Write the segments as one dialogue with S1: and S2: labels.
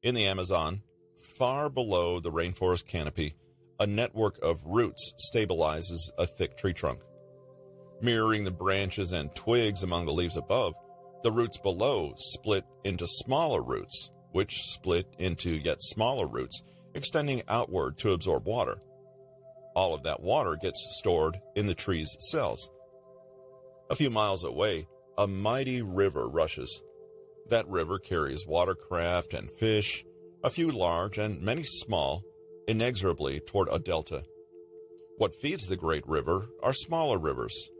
S1: In the Amazon, far below the rainforest canopy, a network of roots stabilizes a thick tree trunk. Mirroring the branches and twigs among the leaves above, the roots below split into smaller roots, which split into yet smaller roots, extending outward to absorb water. All of that water gets stored in the tree's cells. A few miles away, a mighty river rushes. That river carries watercraft and fish, a few large and many small, inexorably toward a delta. What feeds the great river are smaller rivers,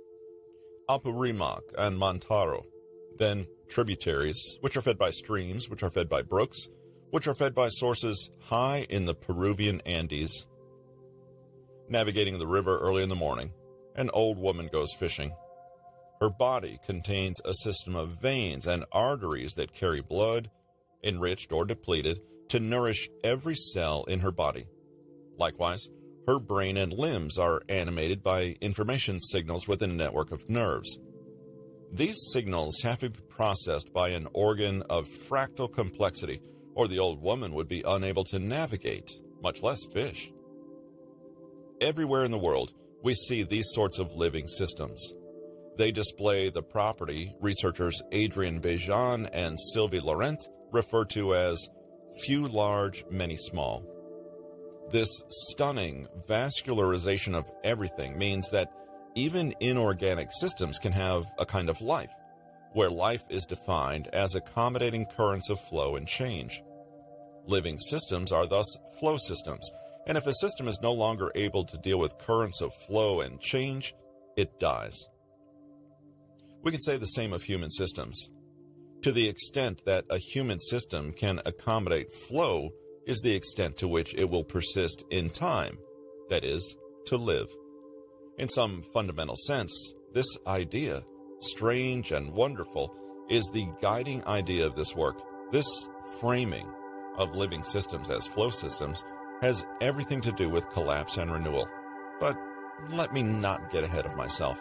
S1: Apurimac and Mantaro, then tributaries, which are fed by streams, which are fed by brooks, which are fed by sources high in the Peruvian Andes. Navigating the river early in the morning, an old woman goes fishing. Her body contains a system of veins and arteries that carry blood, enriched or depleted, to nourish every cell in her body. Likewise, her brain and limbs are animated by information signals within a network of nerves. These signals have to be processed by an organ of fractal complexity, or the old woman would be unable to navigate, much less fish. Everywhere in the world, we see these sorts of living systems. They display the property researchers Adrian Bejan and Sylvie Lorente refer to as few large, many small. This stunning vascularization of everything means that even inorganic systems can have a kind of life, where life is defined as accommodating currents of flow and change. Living systems are thus flow systems, and if a system is no longer able to deal with currents of flow and change, it dies. We can say the same of human systems. To the extent that a human system can accommodate flow is the extent to which it will persist in time, that is, to live. In some fundamental sense, this idea, strange and wonderful, is the guiding idea of this work. This framing of living systems as flow systems has everything to do with collapse and renewal. But let me not get ahead of myself.